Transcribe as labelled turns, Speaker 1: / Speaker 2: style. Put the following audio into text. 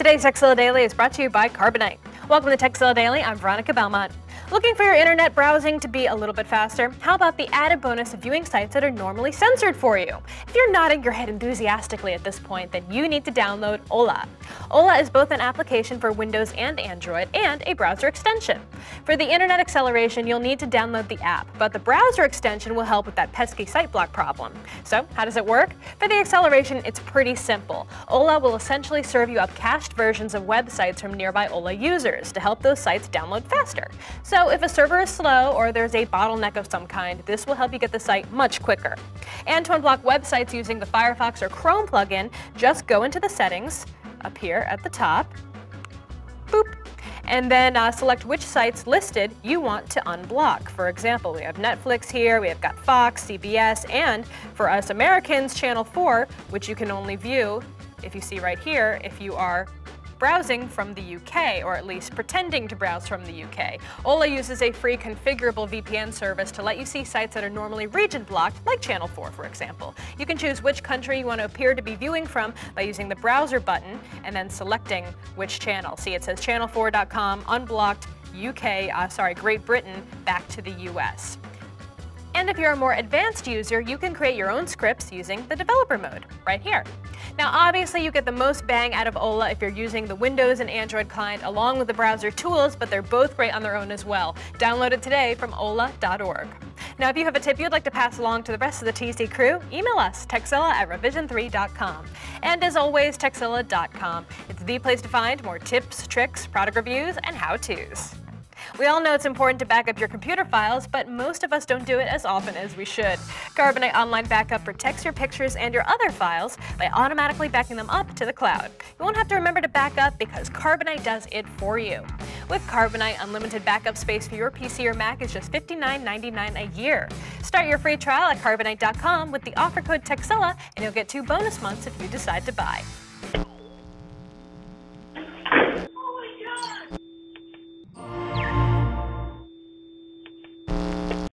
Speaker 1: Today's Tekzilla Daily is brought to you by Carbonite. Welcome to Tekzilla Daily. I'm Veronica Belmont. Looking for your internet browsing to be a little bit faster? How about the added bonus of viewing sites that are normally censored for you? If you're nodding your head enthusiastically at this point, then you need to download Hola. Hola is both an application for Windows and Android and a browser extension. For the internet acceleration, you'll need to download the app, but the browser extension will help with that pesky site block problem. So how does it work? For the acceleration, it's pretty simple. Hola will essentially serve you up cached versions of websites from nearby Hola users to help those sites download faster. So if a server is slow or there's a bottleneck of some kind, this will help you get the site much quicker. And to unblock websites using the Firefox or Chrome plugin, just go into the settings up here at the top, boop, and then uh, select which sites listed you want to unblock. For example, we have Netflix here, we have got Fox, CBS, and for us Americans, Channel 4, which you can only view, if you see right here, if you are browsing from the UK, or at least pretending to browse from the UK. Hola uses a free configurable VPN service to let you see sites that are normally region blocked, like Channel 4, for example. You can choose which country you want to appear to be viewing from by using the browser button and then selecting which channel. See, it says channel4.com, unblocked, UK, uh, sorry, Great Britain, back to the US. And if you're a more advanced user, you can create your own scripts using the developer mode, right here. Now obviously you get the most bang out of Hola if you're using the Windows and Android client along with the browser tools, but they're both great on their own as well. Download it today from hola.org. Now if you have a tip you'd like to pass along to the rest of the TZ crew, email us, tekzilla at revision3.com. And as always, tekzilla.com. It's the place to find more tips, tricks, product reviews, and how-tos. We all know it's important to back up your computer files, but most of us don't do it as often as we should. Carbonite Online Backup protects your pictures and your other files by automatically backing them up to the cloud. You won't have to remember to back up because Carbonite does it for you. With Carbonite, unlimited backup space for your PC or Mac is just $59.99 a year. Start your free trial at Carbonite.com with the offer code TEKZILLA and you'll get two bonus months if you decide to buy.